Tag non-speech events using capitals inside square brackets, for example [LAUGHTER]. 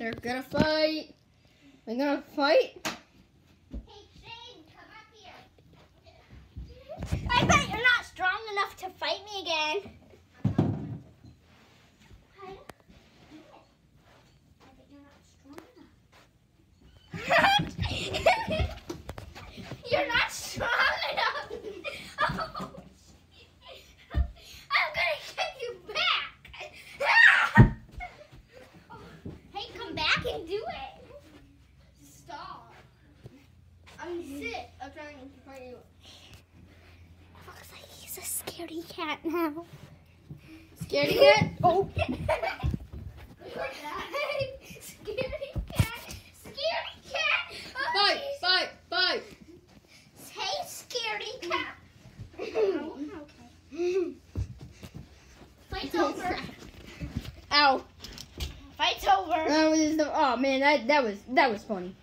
They're gonna fight. They're gonna fight. Hey, Shane, come up here. I bet you're not strong enough to fight me again. [LAUGHS] You're not strong enough. Oh, I'm gonna get you back. Hey, and do it. Stop. I'm sit. I'm trying to fight you. Looks like he's a scaredy cat now. Scaredy [LAUGHS] cat? Oh. [LAUGHS] Scaredy cat. Scaredy cat. Oh, Fight, jeez. fight, fight. Hey, scaredy cat. [LAUGHS] Fight's over. Ow. Fight's over. That was oh man, that that was that was funny.